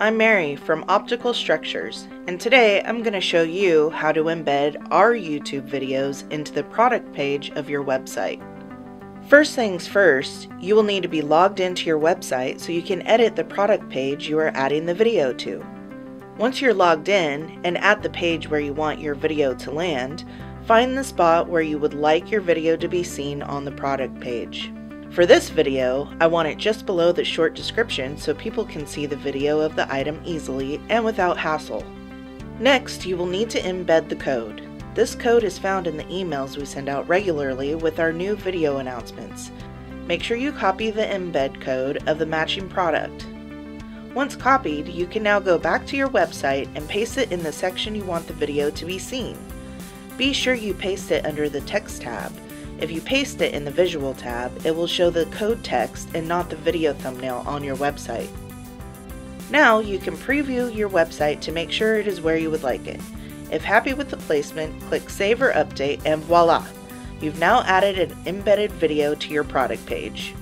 I'm Mary from Optical Structures, and today I'm going to show you how to embed our YouTube videos into the product page of your website. First things first, you will need to be logged into your website so you can edit the product page you are adding the video to. Once you're logged in and at the page where you want your video to land, find the spot where you would like your video to be seen on the product page. For this video, I want it just below the short description so people can see the video of the item easily and without hassle. Next, you will need to embed the code. This code is found in the emails we send out regularly with our new video announcements. Make sure you copy the embed code of the matching product. Once copied, you can now go back to your website and paste it in the section you want the video to be seen. Be sure you paste it under the text tab if you paste it in the Visual tab, it will show the code text and not the video thumbnail on your website. Now you can preview your website to make sure it is where you would like it. If happy with the placement, click Save or Update and voila! You've now added an embedded video to your product page.